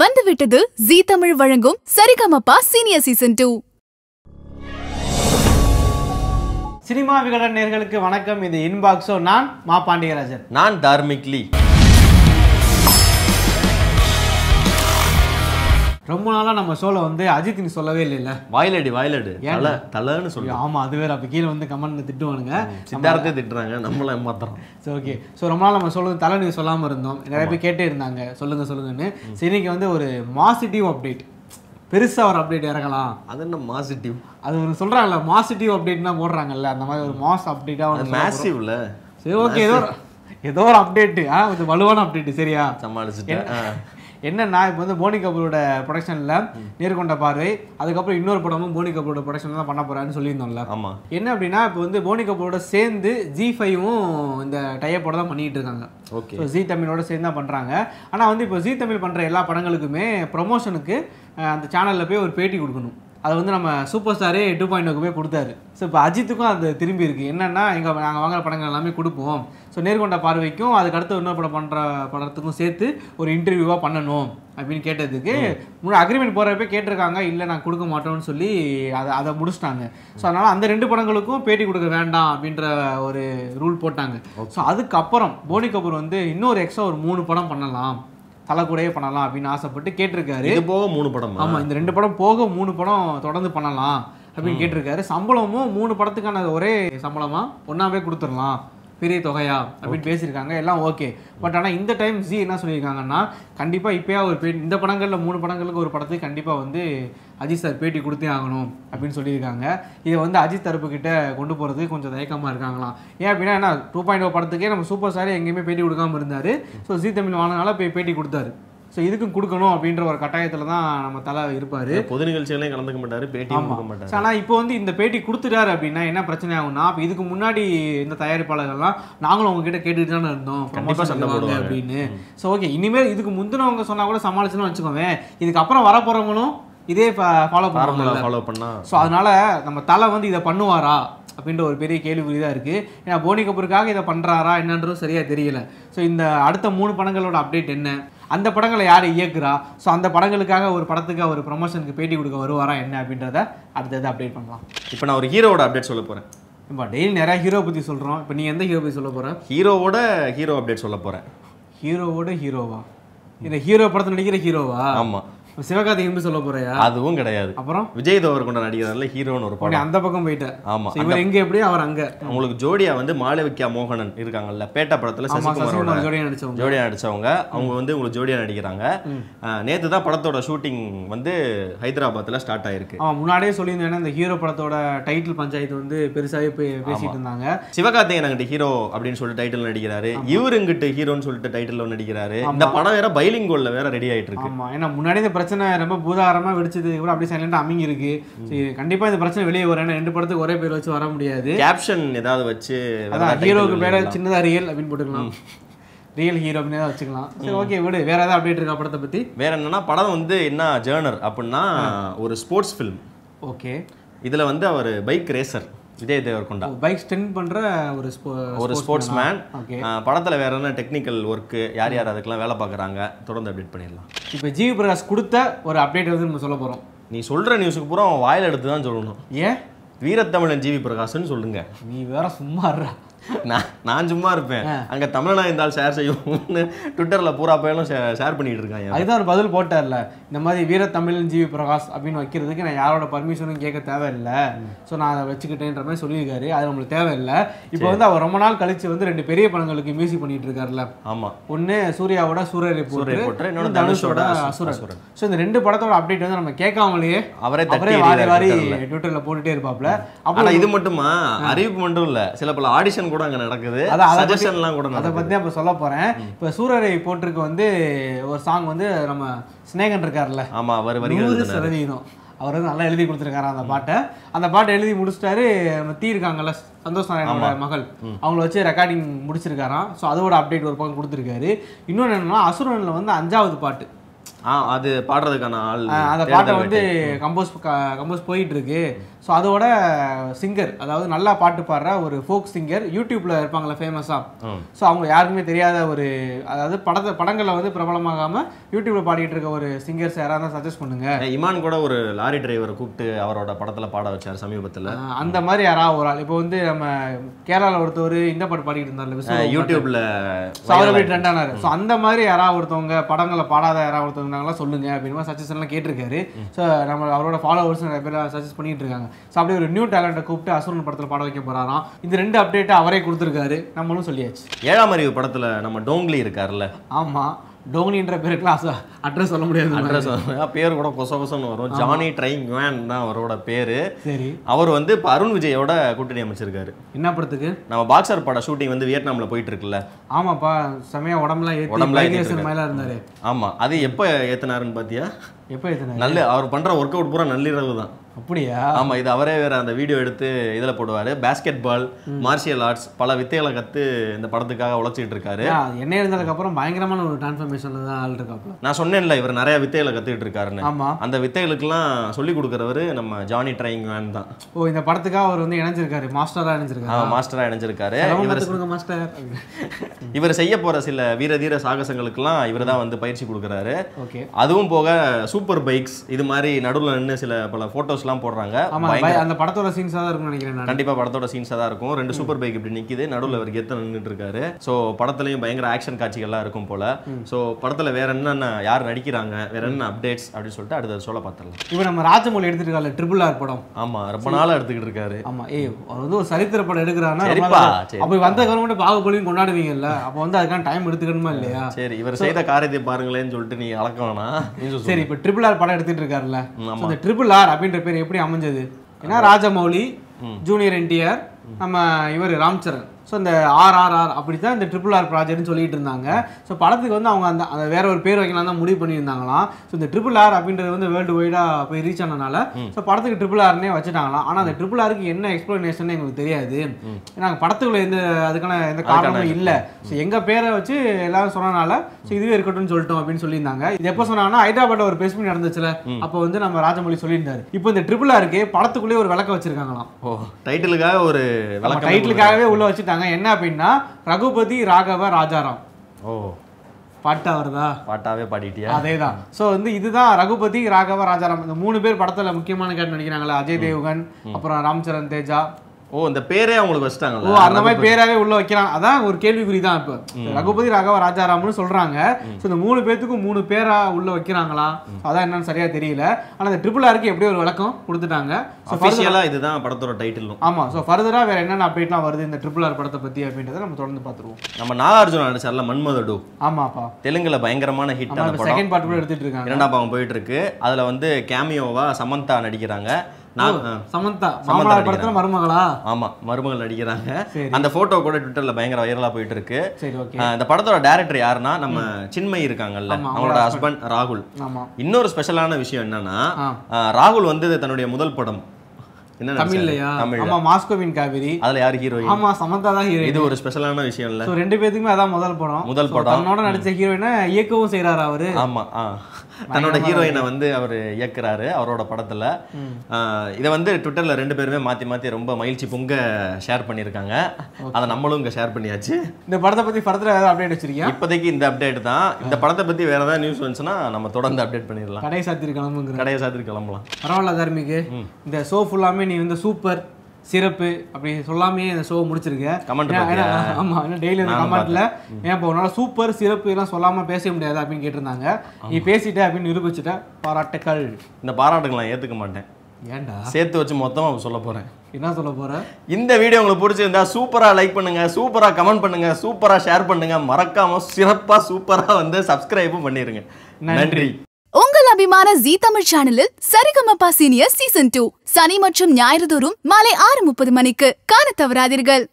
வந்துவிட்டது. ஜீ தமிழ் வழங்கும் Sarigamapa senior season two cinema Vikatan நேர்களுக்கு வணக்கம். இது இன்பாக்ஸோ நான் மா பாண்டியராஜன். நான் தார்மிக்லி ரொம்ப நாளா நம்ம ஷோல வந்து அஜித் நீ சொல்லவே இல்லைல்ல? வாயிலடி வாயிலடி? தலை தலைன்னு சொல்லு. ஆமா அது வேற. அப்ப கீழே வந்து கமெண்ட்ல திட்டுவானுங்க. சித்தார்த்தே திட்டுறாங்க. நம்மள ஏமாத்துறோம் சரி ஓகே ஸோ ரொம்ப நாள் நம்ம சொல்லுங்க தலை நீ சொல்லாம இருந்தோம். நிறைய பேர் கேட்டே இருந்தாங்க. சொல்லுங்க சொல்லுங்கன்னு. சரி இன்னைக்கு வந்து ஒரு மாசிட்டிவ் அப்டேட். பெருசா ஒரு அப்டேட் இறங்கலாம். அது என்ன மாசிட்டிவ்? அது ஒரு சொல்றாங்கல்ல மாசிட்டிவ் அப்டேட்னா போடுறாங்கல்ல. அந்த மாதிரி ஒரு மாஸ் அப்டேட்டா அது மேசிவ்ல சரி ஓகே ஏதோ ஏதோ ஒரு அப்டேட் ஆ கொஞ்சம் வலுவான அப்டேட் சரியா? சமாளிச்சுட்டேன். ஆ. என்னன்னா இப்போ வந்து போனி கபூரோட ப்ரொடக்ஷனில் நேர்கொண்ட பார்வை அதுக்கப்புறம் இன்னொரு படமும் போனி கபூரோட ப்ரொடக்ஷன் தான் பண்ண போறான்னு சொல்லியிருந்தோம்ல. ஆமா. என்ன அப்படின்னா இப்போ வந்து போனி கபூரோட சேர்ந்து ஜி ஃபைவும் இந்த டைப்போட தான் பண்ணிட்டு இருக்காங்க. ஓகே. ஜி தமிழோட சேர்ந்து தான் பண்ணுறாங்க ஆனால் வந்து இப்போ ஜி தமிழ் பண்ணுற எல்லா படங்களுக்குமே ப்ரொமோஷனுக்கு அந்த சேனலில் போய் ஒரு பேட்டி கொடுக்கணும். அதை வந்து நம்ம சூப்பர் ஸ்டாரே டூ பாயிண்ட் போய் கொடுத்தாரு. ஸோ இப்போ அஜித்துக்கும் அது திரும்பி இருக்கு. என்னன்னா எங்கள் நாங்கள் வாங்குற படங்கள் எல்லாமே கொடுப்போம். ஸோ நேர்கொண்ட பார்வைக்கும் அதுக்கு அடுத்து இன்னொரு படம் பண்ணுற படத்துக்கும் சேர்த்து ஒரு இன்டர்வியூவாக பண்ணணும் அப்படின்னு கேட்டதுக்கு முழு அக்ரிமெண்ட் போகிறப்ப கேட்டிருக்காங்க இல்லை நான் கொடுக்க மாட்டோம்னு சொல்லி அதை அதை முடிச்சிட்டாங்க. ஸோ அதனால் அந்த ரெண்டு படங்களுக்கும் பேட்டி கொடுக்க வேண்டாம் அப்படின்ற ஒரு ரூல் போட்டாங்க. ஸோ அதுக்கப்புறம் போனி கபூர் வந்து இன்னொரு எக்ஸ்ட்ரா ஒரு மூணு படம் பண்ணலாம் தலை கூடயே பண்ணலாம் அப்படின்னு ஆசைப்பட்டு கேட்டிருக்காரு. இது போக மூணு படமா? ஆமா இந்த ரெண்டு படம் போக மூணு படம் தொடர்ந்து பண்ணலாம் அப்படின்னு கேட்டிருக்காரு. சம்பளமும் மூணு படத்துக்கான ஒரே சம்பளமா? ஒன்னாவே கொடுத்துடலாம். பெரிய தொகையா அப்படின்னு பேசியிருக்காங்க. எல்லாம் ஓகே பட் ஆனா இந்த டைம் ஜி என்ன சொல்லியிருக்காங்கன்னா கண்டிப்பா இப்பயா ஒரு பே இந்த படங்கள்ல மூணு படங்களுக்கு ஒரு படத்துக்கு கண்டிப்பா வந்து அஜித் சார் பேட்டி கொடுத்தே ஆகணும் அப்படின்னு சொல்லியிருக்காங்க. இதை வந்து அஜித் தரப்பு கிட்ட கொண்டு போறதுக்கு கொஞ்சம் தயக்கமா இருக்காங்களாம். ஏன் அப்படின்னா என்ன டூ பாயிண்ட் படத்துக்கே நம்ம சூப்பர் ஸ்டாரே எங்கேயுமே பேட்டி கொடுக்காம இருந்தாரு. ஸோ ஜி தமிழ் வாங்கினால போய் பேட்டி கொடுத்தாரு. ஸோ இதுக்கும் கொடுக்கணும் அப்படின்ற ஒரு கட்டாயத்தில் தான் நம்ம தலை இருப்பார். பொது நிகழ்ச்சிகளையும் கலந்துக்க மாட்டாரு பேட்டியும் கொடுக்க மாட்டாரு. ஆனால் இப்போ வந்து இந்த பேட்டி கொடுத்துட்டாரு அப்படின்னா என்ன பிரச்சனை ஆகும்னா அப்போ இதுக்கு முன்னாடி இந்த தயாரிப்பாளர்கள்லாம் நாங்களும் உங்ககிட்ட கேட்டுட்டு தானே இருந்தோம் கண்டிப்பா promotion சண்டை வாங்க போடுவாங்க. அப்படின்னு. ஸோ ஓகே இனிமேல் இதுக்கு முந்தினவங்க சொன்னா கூட சமாளிச்சுன்னு வச்சுக்கோவேன். இதுக்கப்புறம் வரப்போறவங்களும் இதே ஃபாலோ ஃபாலோ பண்ணா. ஸோ அதனால நம்ம தலை வந்து இதை பண்ணுவாரா? அப்படின்ற ஒரு பெரிய கேள்விக்குறி தான் இருக்குது ஏன்னா போனி கபூருக்காக இதை பண்ணுறாரா என்னன்றதும் சரியாக தெரியல. ஸோ இந்த அடுத்த மூணு படங்களோட அப்டேட் என்ன? அந்த படங்களை யார் இயக்குறா? ஸோ அந்த படங்களுக்காக ஒரு படத்துக்கு அவர் ப்ரொமோஷனுக்கு பேட்டி கொடுக்க வருவாரா என்ன அப்படின்றத அடுத்தது அப்டேட் பண்ணலாம். இப்போ நான் ஒரு ஹீரோவோட அப்டேட் சொல்ல போறேன். இப்போ டெய்லி நிறையா ஹீரோ பற்றி சொல்கிறோம் இப்போ நீ எந்த ஹீரோ பற்றி சொல்ல போகிற ஹீரோவோட ஹீரோ அப்டேட் சொல்ல போறேன். ஹீரோவோட ஹீரோவா இந்த ஹீரோ படத்தில் நடிக்கிற ஹீரோவா ஆமா. இப்போ சிவகார்த்திகேயன் போய் சொல்ல போறியா? அதுவும் கிடையாது. அப்புறம்? விஜய் தேவர்கொண்ட நடிகர்ல ஹீரோன்னு ஒரு படம். அந்த பக்கம் போயிட்ட. ஆமா இவர் எங்கே எப்படி அவர் அங்கே? உங்களுக்கு ஜோடியா வந்து மாளவிகா மோகனன் இருக்காங்கல்ல பேட்டா படத்துல சசிகுமார் ஜோடியாக நடிச்சவங்க. ஜோடியா நடிச்சவங்க. அவங்க வந்து உங்களுக்கு ஜோடியா நடிக்கிறாங்க. நேத்து தான் படத்தோட ஷூட்டிங் வந்து ஹைதராபாத்ல ஸ்டார்ட் ஆயிருக்கு. முன்னாடியே சொல்லியிருந்தேன் இந்த ஹீரோ படத்தோட டைட்டில் பஞ்சாயத்து வந்து பெருசாகவே பே பேசிட்டு இருந்தாங்க. சிவகார்த்திகேயன் அங்கிட்ட ஹீரோ அப்படின்னு சொல்லிட்டு டைட்டில் நடிக்கிறாரு. இவரு இங்கிட்டு ஹீரோன்னு சொல்லிட்டு டைட்டில் நடிக்கிறாரு. இந்த படம் வேற பைலிங்கோல்ல வேற ரெடி ஆயிட்டு இருக்கு. ஆமா ஏன்னா முன்னாடி இந்த பிரச்சனை ரொம்ப பூதாகரமா வெடிச்சது கூட அப்படியே சைலண்டா அமைங்கி இருக்கு சரி, கண்டிப்பா இந்த பிரச்சனை வெளியே வரும். ரெண்டு படத்துக்கு ஒரே பேர் வச்சு வர முடியாது. கேப்ஷன் ஏதாவது வச்சு அதான் title பேர எழுதலாம். சின்னதா ரியல் அப்படின்னு போட்டுக்கலாம். ரியல் ஹீரோ அப்படின்னு ஏதாவது வச்சுக்கலாம். சரி ஓகே விடு. வேற ஏதாவது அப்டேட் இருக்கா படத்தை பத்தி? வேற என்னன்னா படம் வந்து என்ன ஜேர்னர் அப்படின்னா ஒரு ஸ்போர்ட்ஸ் ஃபிலிம் ஓகே இதுல வந்து அவர் bike racer Vijay Deverakonda bike stunt பண்ற ஒரு ஒரு ஸ்போர்ட்ஸ் மேன் படத்துல வேற என்ன டெக்னிக்கல் ஒர்க்கு யார் யார் அதுக்கெல்லாம் வேலை பார்க்குறாங்க தொடர்ந்து அப்டேட் பண்ணிடலாம். இப்போ ஜிவி பிரகாஷ் கொடுத்த ஒரு அப்டேட் வந்து நம்ம சொல்ல போறோம். நீ சொல்ற நியூஸுக்கு பூரா அவன் வாயில எடுத்து தான் சொல்லணும். ஏன்? வீரத்தமிழன் ஜிவி பிரகாஷ்னு சொல்லுங்க. நீ வேற சும்மா. நான் நான் சும்மா இருப்பேன். அங்க தமிழனா இருந்தால் ஷேர் செய்யும்னு ட்விட்டர்ல பூரா பயலும் ஷேர் பண்ணிட்டு இருக்காங்க அதுதான் ஒரு பதில் போட்டார்ல. இந்த மாதிரி வீர தமிழன் ஜிவி பிரகாஷ் அப்படின்னு வைக்கிறதுக்கு நான் யாரோட பர்மிஷனும் கேட்க தேவையில்லை. ஸோ நான் அதை வச்சுக்கிட்டேன்ற மாதிரி சொல்லியிருக்காரு. அது நம்மளுக்கு தேவையில்லை. இப்போ வந்து அவர் ரொம்ப நாள் கழிச்சு வந்து ரெண்டு பெரிய படங்களுக்கு மியூசிக் பண்ணிட்டு இருக்காருல்ல ஆமா. ஒன்று சூர்யாவோட சூரிய சூரிய ரிப்போர்ட் reporter, இன்னொன்னு தனுஷோட அசுரன். ஸோ இந்த ரெண்டு படத்தோட அப்டேட் வந்து நம்ம கேட்காமலேயே அவரே அவரே வாரி வாரி. ட்விட்டர்ல போட்டுட்டே இருப்பாப்ல. அப்போ இது மட்டுமா? அறிவிப்பு மட்டும் இல்ல. சில பல ஆடிஷன் கூட அங்க நடக்குது. சஜஷன்லாம் கூட அதை பற்றி அப்போ சொல்ல போகிறேன் இப்போ சூரரை போட்டிருக்கு வந்து ஒரு சாங் வந்து நம்ம ஸ்னேகன் இருக்கார்ல ஆமா அவர் வருகிறது சதவீதம். அவர் வந்து நல்லா எழுதி கொடுத்துருக்காரு அந்த பாட்டை. அந்த பாட்டை எழுதி முடிச்சிட்டாரு நம்ம தீ இருக்காங்கல்ல சந்தோஷ் நாராயணோட மகள். அவங்கள வச்சு ரெக்கார்டிங் முடிச்சிருக்காராம். ஸோ அதோட அப்டேட் ஒரு பக்கம் கொடுத்துருக்காரு. இன்னொன்று என்னன்னா அசுரனில் வந்து அஞ்சாவது பாட்டு. அது பாடுறதுக்கான ஆள் அந்த பாட்டை வந்து. கம்போஸ் கம்போஸ் போயிட்டு இருக்கு. ஸோ அதோட சிங்கர் அதாவது நல்லா பாட்டு பாடுற ஒரு ஃபோக் சிங்கர் யூடியூப்ல இருப்பாங்களா ஃபேமஸாக. ஸோ அவங்க யாருக்குமே தெரியாத ஒரு அதாவது படத்தை படங்களில் வந்து பிரபலமாகாம யூடியூப்ல பாடிட்டு இருக்க ஒரு சிங்கர்ஸ் யாராவது இருந்தால் சஜஸ்ட் பண்ணுங்க. அஹ் இமான் கூட ஒரு லாரி டிரைவரை கூப்பிட்டு அவரோட படத்துல பாட வச்சார் சமீபத்துல. அந்த மாதிரி யாராவது ஒரு ஆள். இப்போ வந்து நம்ம கேரளால ஒருத்தவர் இந்த பாட்டு பாடிட்டு அஹ் யூடியூப்ல அவர் எப்படி ட்ரெண்ட் ஆனாரு ஸோ அந்த மாதிரி யாராவது ஒருத்தவங்க படங்களை பாடாத யாராவது ஒருத்தவங்க இருந்தாங்களா சொல்லுங்க அப்படின்னு சஜஷன்லாம் கேட்டிருக்காரு. ஸோ நம்ம அவரோட ஃபாலோவர்ஸ் நிறைய பேர் சஜஸ்ட் பண்ணிட்டு இருக்காங்க. ஸோ அப்படியே ஒரு நியூ டேலண்ட்டை கூப்பிட்டு அசுரன் படத்தில் பாட வைக்க போறாராம். இந்த ரெண்டு அப்டேட்டை அவரே கொடுத்துருக்காரு. நம்மளும் சொல்லியாச்சு. ஏழாம் அறிவு படத்துல நம்ம டோங்லி இருக்காருல்ல ஆமா. டோனின்ற பேருக்குலாம் அட்ரஸ் சொல்ல முடியாது அட்ரஸ் பேர் கூட கொச கொசன்னு வரும். ஜானி ட்ரைங் வேன் தான் அவரோட பேரு. சரி. அவர் வந்து இப்போ அருண் விஜயோட கூட்டணி அமைச்சிருக்காரு. என்ன படத்துக்கு? நம்ம பாக்ஸர் பட ஷூட்டிங் வந்து வியட்நாம்ல போயிட்டு இருக்குல்ல ஆமாப்பா. செமையா உடம்புலாம் ஏற்றி மேல இருந்தாரு. ஆமா. அது எப்போ ஏத்துனாருன்னு பாத்தியா? எப்போ ஏத்தினாரு? நல்ல அவர் பண்ற ஒர்க் அவுட் பூரா நள்ளிரவு தான். அப்படியா? ஆமா இது அவரே வேற அந்த வீடியோ எடுத்து இதுல போடுவாரு. பாஸ்கெட் பால் மார்ஷியல் ஆர்ட்ஸ் பல வித்தைகளை கத்து இந்த படத்துக்காக உழைச்சிட்டு இருக்காரு. ஏன், எண்ணெய் இருந்ததுக்கு அப்புறம் பயங்கரமான ஒரு டிரான்ஸ்ஃபர்மேஷன்ல தான் ஆள் இருக்காப்ல நான் சொன்னேன்ல இவர் நிறைய வித்தைகளை கத்துக்கிட்டு இருக்காருன்னு. ஆமா. அந்த வித்தைகளுக்கெல்லாம் சொல்லி கொடுக்கறவரு நம்ம ஜானி ட்ரைங் வேன் தான். ஓ இந்த படத்துக்காக அவர் வந்து இணைஞ்சிருக்காரு மாஸ்டரா இணைஞ்சிருக்காரு? அவன் மாஸ்டரா இணைஞ்சிருக்காரு. மாஸ்டர் இவர் செய்ய போற சில வீர தீர சாகசங்களுக்கெல்லாம் இவர் தான் வந்து பயிற்சி கொடுக்குறாரு. ஓகே. அதுவும் போக சூப்பர் பைக்ஸ் இது மாதிரி நடுவுல நின்று சில பல போட்டோஸ்லாம் போடுறாங்க. அந்த படத்தோட சீன்ஸா தான் இருக்கும்னு நினைக்கிறேன் நான். கண்டிப்பா படத்தோட சீன்ஸாக தான் இருக்கும். ரெண்டு சூப்பர் பைக் இப்படி நிக்குது. நடுவுல அவர் கெத்த நின்றுட்டு இருக்காரு. ஸோ படத்துலயும் பயங்கர ஆக்ஷன் காட்சிகள்லாம் இருக்கும் போல. ஸோ படத்துல வேற என்னென்ன யார் நடிக்கிறாங்க வேற என்ன அப்டேட்ஸ் அப்படின்னு சொல்லிட்டு அடுத்த சொல்ல பார்த்துடலாம் இப்போ நம்ம ராஜமௌழி எடுத்துருக்கால ட்ரிபிள் ஆர் படம். ஆமா ரொம்ப நாளா எடுத்துக்கிட்டு இருக்காரு. ஆமா ஏய் அவர் வந்து ஒரு சரித்திர படம் எடுக்கிறாருன்னா ரொம்ப சரிப்பா, நாளா- சரி. அப்போ வந்த கவர்மெண்ட் பாகுபலியும் கொண்டாடுவீங்கல்ல. அப்போ வந்து அதுக்கான டைம் எடுத்துக்கணுமா இல்லையா? சரி இவர் செய்த காரியத்தை பாருங்களேன்னு சொல்லிட்டு நீ அளக்க வேணாம். சரி இப்போ ட்ரிபிள் ஆர் படம் எடுத்துட்டு இருக்காருல்ல. இந்த ட்ரிபிள் ஆர் அப்படின்ற பேர் எப்படி அமைஞ்சது? ஏன்னா ராஜமௌலி ஜூனியர் என்டிஆர் நம்ம இவர் ராம்சரண். ஸோ இந்த ஆர்ஆர்ஆர் அப்படி தான் இந்த ட்ரிபிள் ஆர் ப்ராஜெக்ட்னு சொல்லிட்டு இருந்தாங்க. ஸோ படத்துக்கு வந்து அவங்க அந்த அந்த வேற ஒரு பேர் வைக்கலாம் தான் முடிவு பண்ணியிருந்தாங்களாம். ஸோ இந்த ட்ரிபிள் ஆர் அப்படின்றது வந்து வேர்ல்டு வைடாக போய் ரீச் ஆனனால ஸோ படத்துக்கு ட்ரிபிள் ஆர்னே வச்சுட்டாங்களாம். ஆனால் அந்த ட்ரிபிள் ஆருக்கு என்ன எக்ஸ்பிளனேஷன் எங்களுக்கு தெரியாது. ஏன்னா படத்துக்குள்ள எந்த அதுக்கான எந்த காரணமும் இல்லை. ஸோ எங்கள் பேரை வச்சு எல்லாரும் சொன்னனால ஸோ இதுவே இருக்கட்டும்னு சொல்லிட்டோம் அப்படின்னு சொல்லியிருந்தாங்க. இது எப்போ சொன்னாங்கன்னா ஹைதராபாத்ல ஒரு பிரஸ் மீட் நடந்துச்சுல. அப்போ வந்து நம்ம ராஜமௌழி சொல்லியிருந்தாரு. இப்போ இந்த ட்ரிபிள் ஆருக்கு படத்துக்குள்ளேயே ஒரு விளக்க வச்சிருக்காங்களாம். ஓ டைட்டிலுக்காக ஒரு டைட்டிலுக்காகவே உள்ள வச்சுட்டாங்க. என்ன அப்படின்னா ரகுபதி ராகவ ராஜாராம். ஓ. பாட்டா வருதா பாட்டாவே பாடிட்டியா? அதேதான். சோ வந்து இதுதான் ரகுபதி ராகவ ராஜாராம். இந்த மூணு பேர் படத்துல முக்கியமான கேட்டு நடிக்கிறாங்களா அஜய் தேவ்கன் அப்புறம் ராம்சரண் தேஜா ஓ இந்த பேரே அவங்களுக்கு ஓ வச்சிட்டாங்கல்ல அந்த மாதிரி பேராவே உள்ள வைக்கிறாங்க. அதான் ஒரு கேள்விக்குறி தான் இப்போ ரகுபதி ராகவ ராஜாராம்னு சொல்றாங்க. ஸோ இந்த மூணு பேத்துக்கும் மூணு பேரா உள்ள வைக்கிறாங்களா? அதான் என்னன்னு சரியா தெரியல. ஆனா இந்த ட்ரிபிள் ஆருக்கு எப்படி ஒரு விளக்கம் கொடுத்துட்டாங்க? அஃபிஷியலா இதுதான் படத்தோட டைட்டிலும் ஆமா. ஸோ ஃபர்தரா வேற என்னென்ன அப்டேட்லாம் வருது இந்த ட்ரிபிள் ஆர் படத்தை பத்தி அப்படின்றத நம்ம தொடர்ந்து பார்த்துருவோம். நம்ம நாகார்ஜுன நடிச்சார்ல மன்மதடு ஆமாப்பா. தெலுங்குல பயங்கரமான ஹிட் செகண்ட் பார்ட் கூட எடுத்துட்டு இருக்காங்க. இரண்டாம் பாகம் போயிட்டு இருக்கு. அதுல வந்து கேமியோவா சமந்தா நடிக்கிறாங்க. நான் சமந்தா. மாமனார் படத்துல மருமகளா? ஆமா மருமகள் நடிக்கிறாங்க. அந்த போட்டோ கூட ட்விட்டர்ல பயங்கர வைரலா போயிட்டு இருக்கு சரி ஓகே ஆ, இந்த படத்தோட டைரக்டர் யாருன்னா நம்ம சின்மயி இருக்காங்கல்ல அவங்களோட ஹஸ்பண்ட் ராகுல். ஆமா. இன்னொரு ஸ்பெஷலான விஷயம் என்னன்னா ராகுல் வந்து தன்னுடைய முதல் படம்? தமிழ்லையா? தமிழ்ல. ஆமா மாஸ்கோவின் காவேரி. அதுல யாரு ஹீரோயின் ஆமா சமந்தா தான் ஹீரோயின் இது ஒரு ஸ்பெஷலான விஷயம் இல்ல. ரெண்டு பேத்துக்குமே அதான் முதல் படம். முதல் படம். நடிச்ச ஹீரோயினை இயக்கவும் செய்றாரு அவரு. ஆமா தன்னோட ஹீரோயினை வந்து அவர் இயக்குறாரு அவரோட படத்துல. இதை வந்து ட்விட்டர்ல ரெண்டு பேருமே மாத்தி மாத்தி ரொம்ப மகிழ்ச்சி பொங்க ஷேர் பண்ணியிருக்காங்க. அதை நம்மளும் இங்க ஷேர் பண்ணியாச்சு. இந்த படத்தை பத்தி ஃபர்தர் ஏதாவது அப்டேட் வச்சிருக்கியா? இப்போதைக்கு இந்த அப்டேட் தான். இந்த படத்தை பத்தி வேற ஏதாவது நியூஸ் வந்துச்சுன்னா நம்ம தொடர்ந்து அப்டேட் பண்ணிடலாம். கடை சாத்திரி கிளம்புங்கிற. கடையை சாத்திட்டு கிளம்பலாம். பரவாயில்ல தர்மிக்கு. இந்த ஷோ ஃபுல்லாமே நீ வந்து சூப்பர் சிறப்பு அப்படி சொல்லாமே இந்த ஷோ முடிச்சிருக்க ஏன்னா- பார்த்தியா? ஏன்னா- டெய்லி கமெண்ட்ல ஏன் இப்போ உன்னால சூப்பர் சிறப்பு எல்லாம் சொல்லாம பேச முடியாது அப்படின்னு கேட்டிருந்தாங்க. நீ பேசிட்ட அப்படின்னு நிரூபிச்சுட்ட பாராட்டுக்கள். இந்த பாராட்டுகளை நான் ஏத்துக்க மாட்டேன். ஏன்டா? சேர்த்து வச்சு மொத்தமா சொல்ல போறேன். என்ன சொல்ல போற? இந்த வீடியோ உங்களுக்கு பிடிச்சிருந்தா சூப்பரா லைக் பண்ணுங்க சூப்பரா கமெண்ட் பண்ணுங்க சூப்பரா ஷேர் பண்ணுங்க. மறக்காம சிறப்பா சூப்பரா வந்து சப்ஸ்கிரைபும் பண்ணிருங்க. நன்றி. உங்கள் அபிமான ஜி தமிழ் சேனலில் சரிகமபா சீனியர் சீசன் டூ சனி மற்றும் ஞாயிறு தோறும் மாலை ஆறு முப்பது மணிக்கு காண தவறாதீர்கள்.